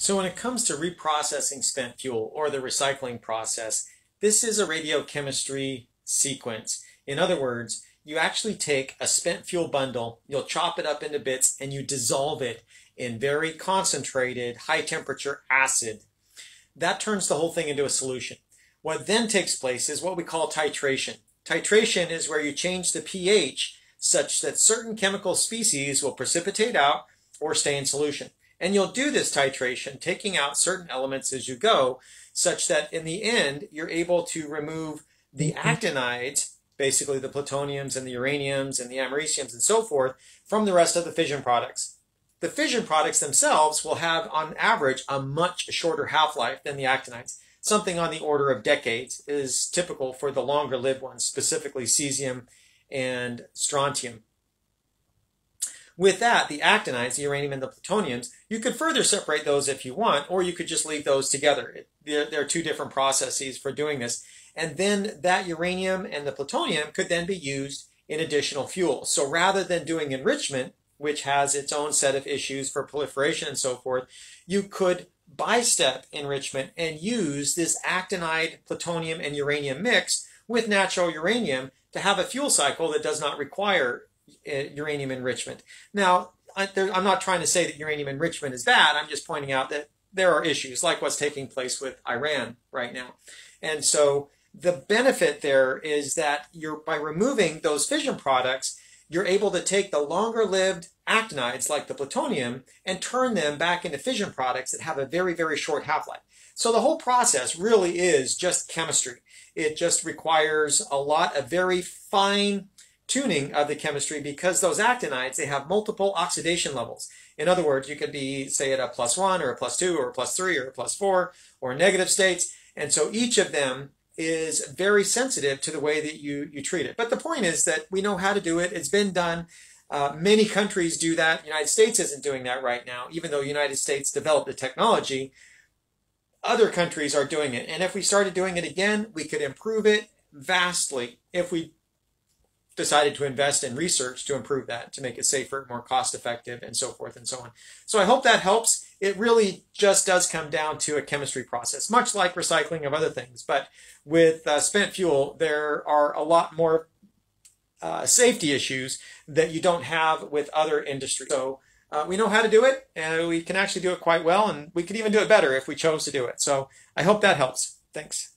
So when it comes to reprocessing spent fuel or the recycling process, this is a radiochemistry sequence. In other words, you actually take a spent fuel bundle, you'll chop it up into bits, and you dissolve it in very concentrated, high temperature acid. That turns the whole thing into a solution. What then takes place is what we call titration. Titration is where you change the pH such that certain chemical species will precipitate out or stay in solution. And you'll do this titration, taking out certain elements as you go, such that in the end, you're able to remove the mm-hmm. actinides, basically the plutoniums and the uraniums and the americiums and so forth, from the rest of the fission products. The fission products themselves will have, on average, a much shorter half-life than the actinides. Something on the order of decades is typical for the longer lived ones, specifically cesium and strontium. With that, the actinides, the uranium and the plutoniums, you could further separate those if you want, or you could just leave those together. There, are two different processes for doing this. And then that uranium and the plutonium could then be used in additional fuel. So rather than doing enrichment, which has its own set of issues for proliferation and so forth, you could bi-step enrichment and use this actinide plutonium and uranium mix with natural uranium to have a fuel cycle that does not require Uh, uranium enrichment. Now, I, am not trying to say that uranium enrichment is bad. I'm just pointing out that there are issues like what's taking place with Iran right now. And so the benefit there is that you're by removing those fission products, you're able to take the longer lived actinides like the plutonium and turn them back into fission products that have a very, very short half-life. So the whole process really is just chemistry. It just requires a lot of very fine tuning of the chemistry because those actinides, they have multiple oxidation levels. In other words, you could be, say, at a plus one or a plus two or a plus three or a plus four or negative states. And so each of them is very sensitive to the way that you, you treat it. But the point is that we know how to do it. It's been done. Uh, many countries do that. The United States isn't doing that right now, even though the United States developed the technology. Other countries are doing it. And if we started doing it again, we could improve it vastly if we decided to invest in research to improve that, to make it safer, more cost effective, and so forth and so on. So I hope that helps. It really just does come down to a chemistry process, much like recycling of other things. But with uh, spent fuel, there are a lot more uh, safety issues that you don't have with other industries. So uh, we know how to do it, and we can actually do it quite well, and we could even do it better if we chose to do it. So I hope that helps. Thanks.